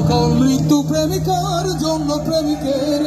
সকল মৃত্যু প্রেমিকার জন্য প্রেমিকের